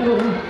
you.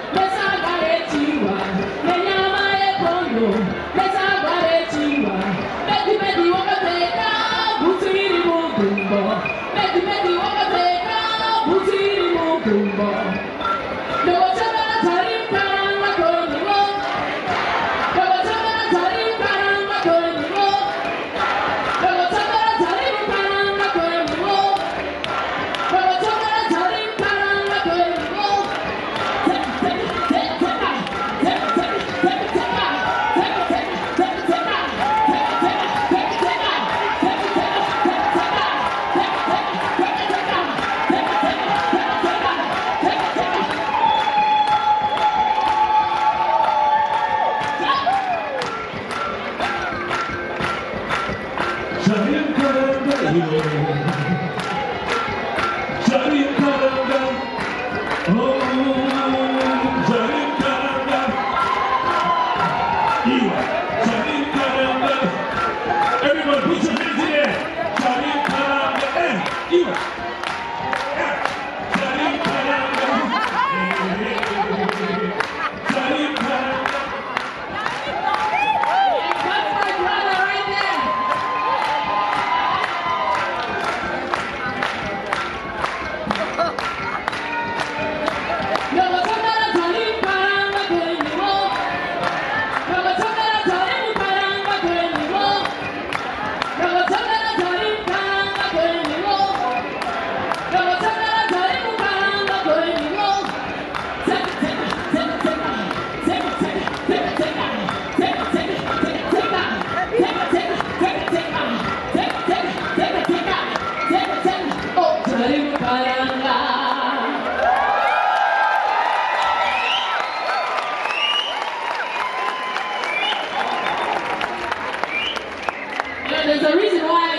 Sabien karımda Oh there's a reason why